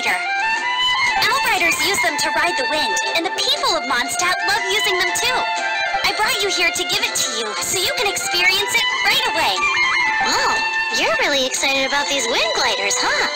glider. Outriders use them to ride the wind, and the people of Mondstadt love using them too. I brought you here to give it to you, so you can experience it right away. Oh, you're really excited about these wind gliders, huh?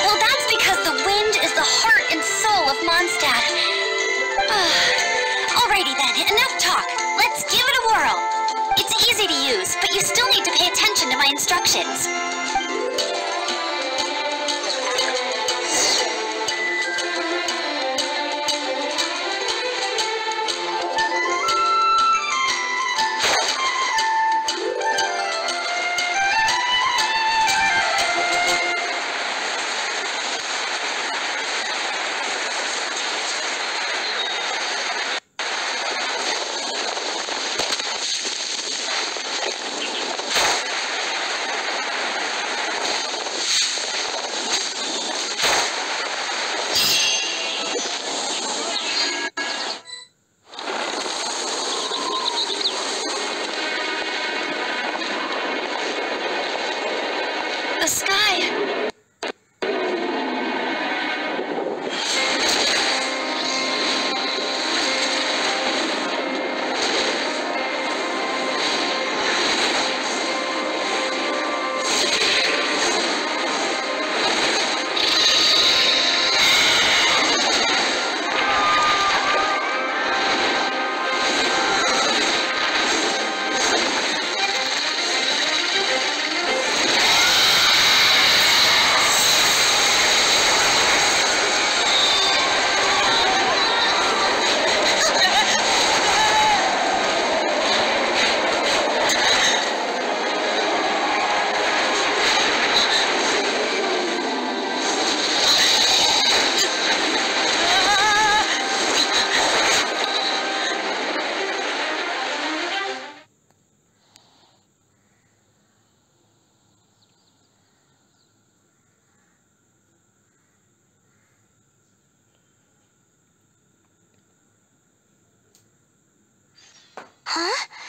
Well, that's because the wind is the heart and soul of Mondstadt. Alrighty then, enough talk. Let's give it a whirl. It's easy to use, but you still need to pay attention to my instructions. え?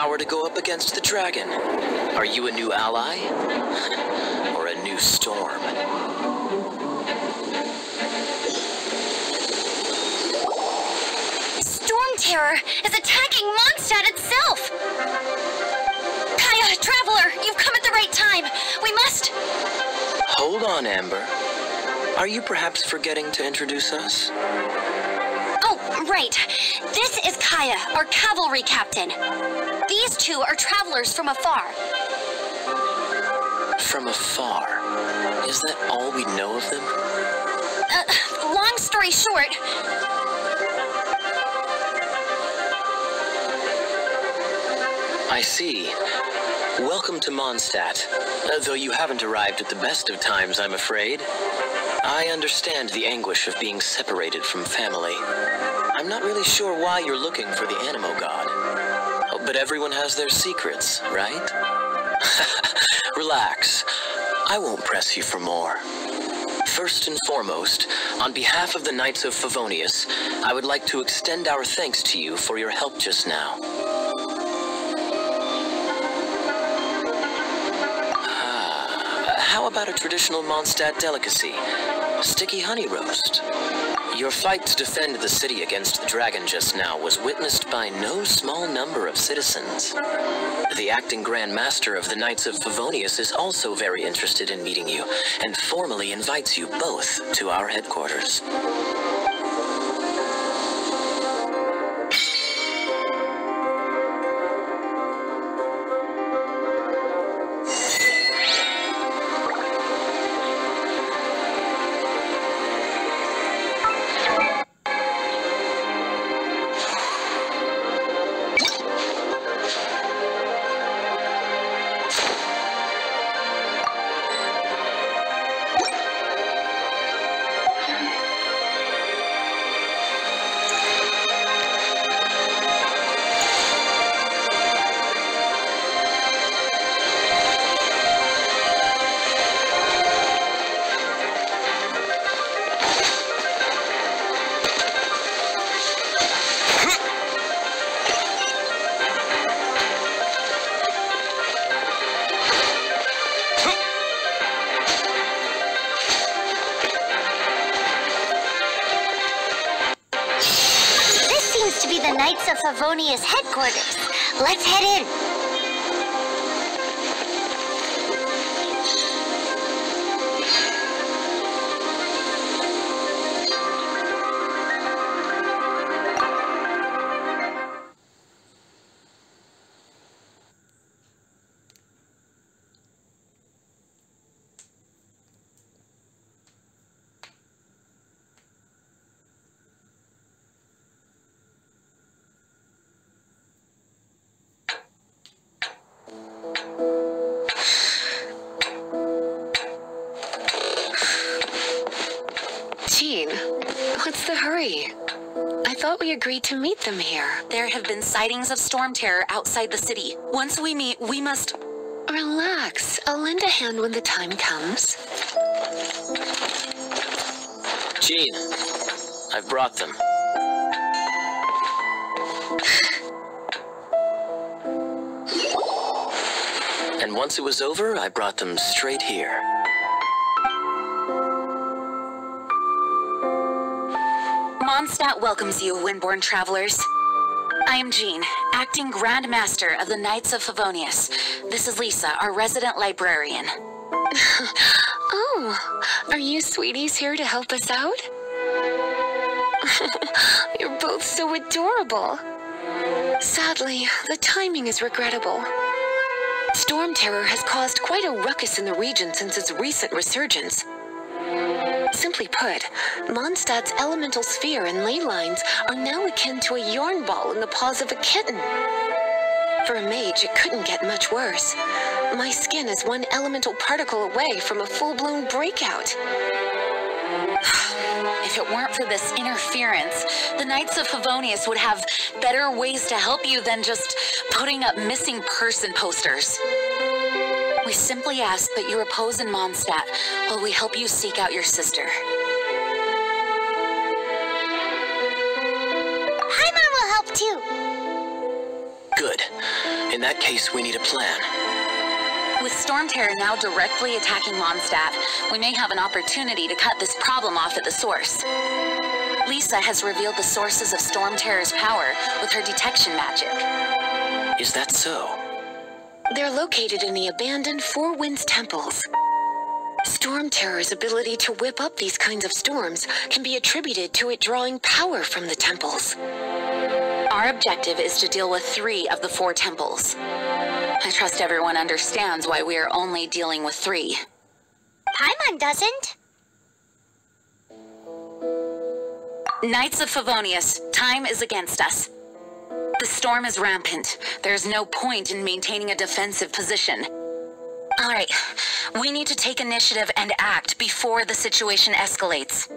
Power to go up against the dragon. Are you a new ally? or a new storm? Stormterror is attacking Mondstadt itself! Kaeya, Traveler, you've come at the right time. We must... Hold on, Amber. Are you perhaps forgetting to introduce us? Oh, right. This is Kaeya, our cavalry captain. These two are travelers from afar. From afar. Is that all we know of them? Uh, long story short, I see. Welcome to Mondstadt. Uh, though you haven't arrived at the best of times, I'm afraid. I understand the anguish of being separated from family. I'm not really sure why you're looking for the Anemo God. But everyone has their secrets, right? Relax. I won't press you for more. First and foremost, on behalf of the Knights of Favonius, I would like to extend our thanks to you for your help just now. Ah, how about a traditional Mondstadt delicacy? Sticky honey roast. Your fight to defend the city against the dragon just now was witnessed by no small number of citizens. The acting Grand Master of the Knights of Favonius is also very interested in meeting you, and formally invites you both to our headquarters. To be the Knights of Favonius headquarters. Let's head in. Jean, what's the hurry? I thought we agreed to meet them here. There have been sightings of Stormterror outside the city. Once we meet, we must. Relax. I'll lend a hand when the time comes. Jean, I've brought them. And once it was over, I brought them straight here. Mondstadt welcomes you, Windborn travelers. I am Jean, acting Grand Master of the Knights of Favonius. This is Lisa, our resident librarian. Oh, are you sweeties here to help us out? You're both so adorable. Sadly, the timing is regrettable. Stormterror has caused quite a ruckus in the region since its recent resurgence. Simply put, Mondstadt's elemental sphere and ley lines are now akin to a yarn ball in the paws of a kitten. For a mage, it couldn't get much worse. My skin is one elemental particle away from a full-blown breakout. If it weren't for this interference, the Knights of Favonius would have better ways to help you than just putting up missing person posters. We simply ask that you repose in Mondstadt while we help you seek out your sister. Paimon will help too. Good. In that case, we need a plan. With Stormterror now directly attacking Mondstadt, we may have an opportunity to cut this problem off at the source. Lisa has revealed the sources of Stormterror's power with her detection magic. Is that so? They're located in the abandoned Four Winds temples. Stormterror's ability to whip up these kinds of storms can be attributed to it drawing power from the temples. Our objective is to deal with three of the four temples. I trust everyone understands why we are only dealing with three. Paimon doesn't. Knights of Favonius, time is against us. The storm is rampant. There's no point in maintaining a defensive position. All right, we need to take initiative and act before the situation escalates.